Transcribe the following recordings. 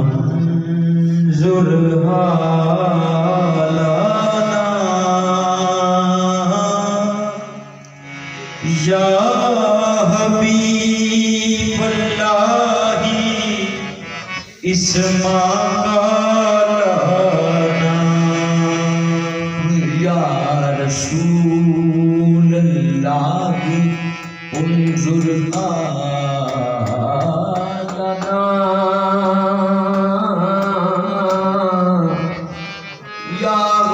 انظر هذا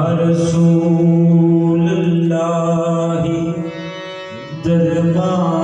رسول اللہ دربار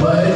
but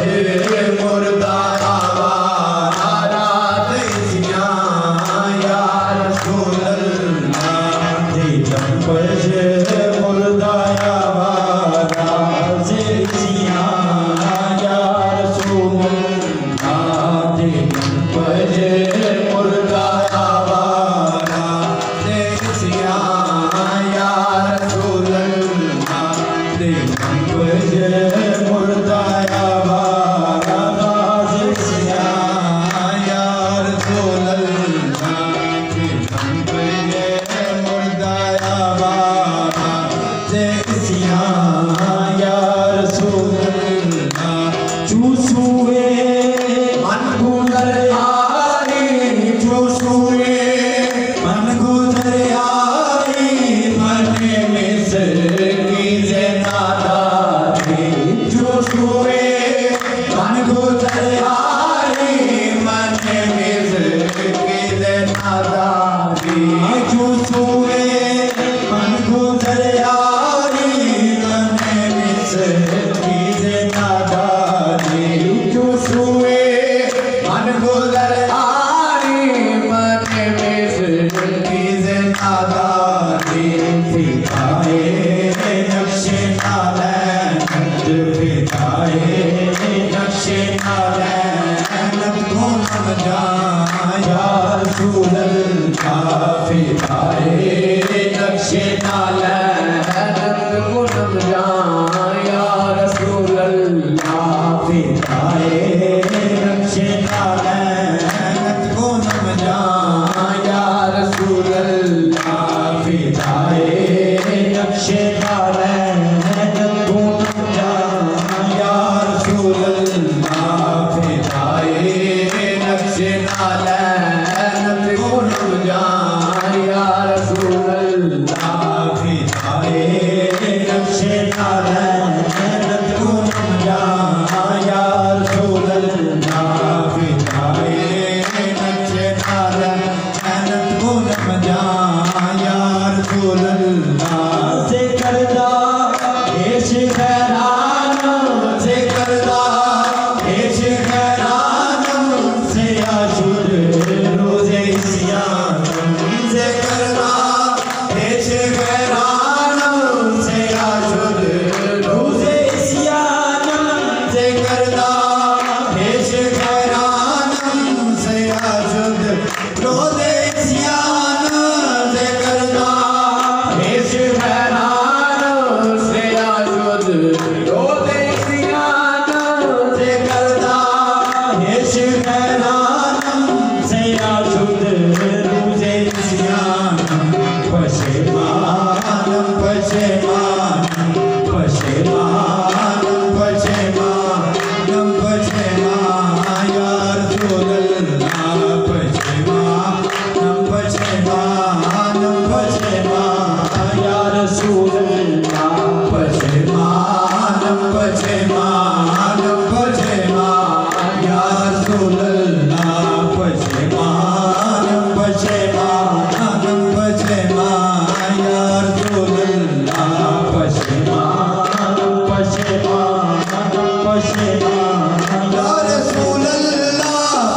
Lord.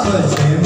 快去！